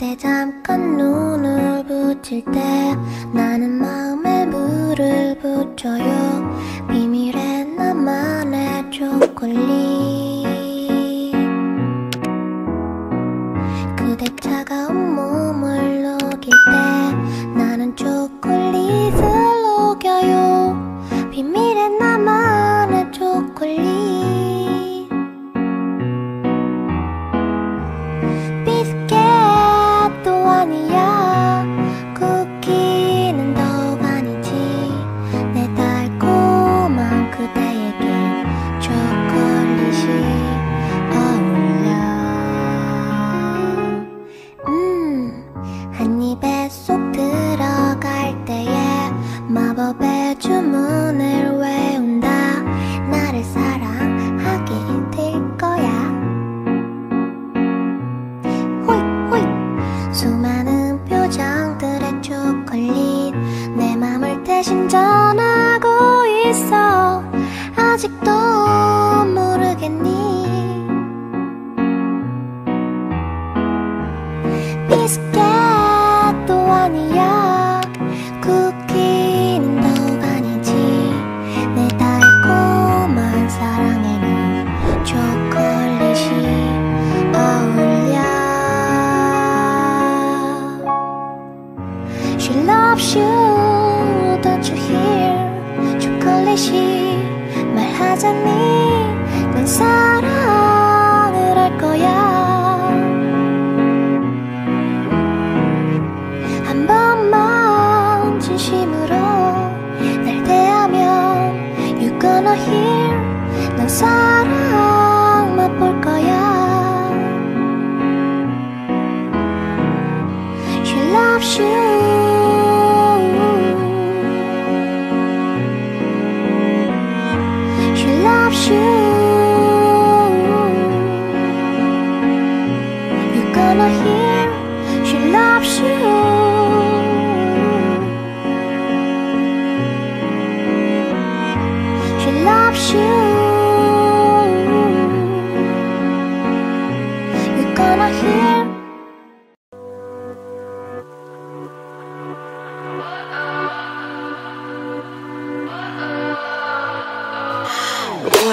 그대 잠깐 눈을 붙일 때 나는 마음에 물을 붙여요. 비밀의 나만의 초콜릿. 그대 차가운 몸을 녹일 때 나는 초콜릿을 녹여요. 비밀 비스켓도 아니야. 쿠키는 더욱 아니지. 내 달콤한 사랑에는 초콜릿이 어울려. She loves you don't you hear? 초콜릿이 말하자니 난 사랑 난 사랑 맛볼 거야 She loves you She loves you You're gonna hear She loves you loves you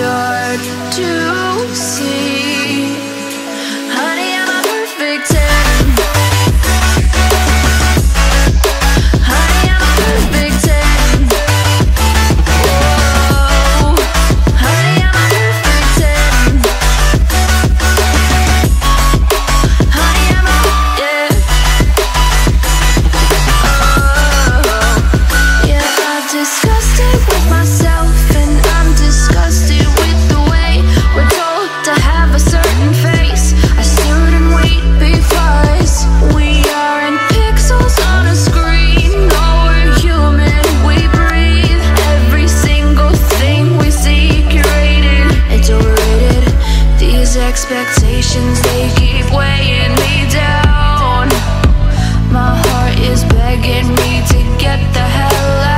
Start to expectations, they keep weighing me down. My heart is begging me to get the hell out